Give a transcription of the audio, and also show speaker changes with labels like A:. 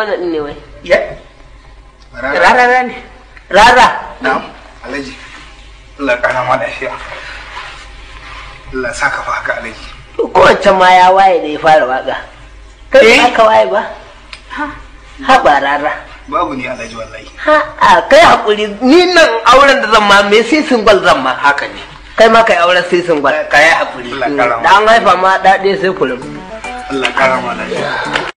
A: wannan din ne wai?
B: Ya rara.
A: Ne. Rara.
B: Na'am alhaji. Allah kana ma lafiya. Allah ya saka fa haka alhaji.
A: Kowancan ma ya waye da ya fara waƙa kai ba eh? ka waye ba? Ha? Ba rara.
B: Babu ni alhaji wallahi.
A: Ha a kai haƙuri ni nan auren da zan ma me sai single zan ma?
B: Haka ne.
A: Kai ma kai auren sai single kai haƙuri
B: Allah
A: da an haifa ma da sai kullum
B: Allah ya kara ma lafiya.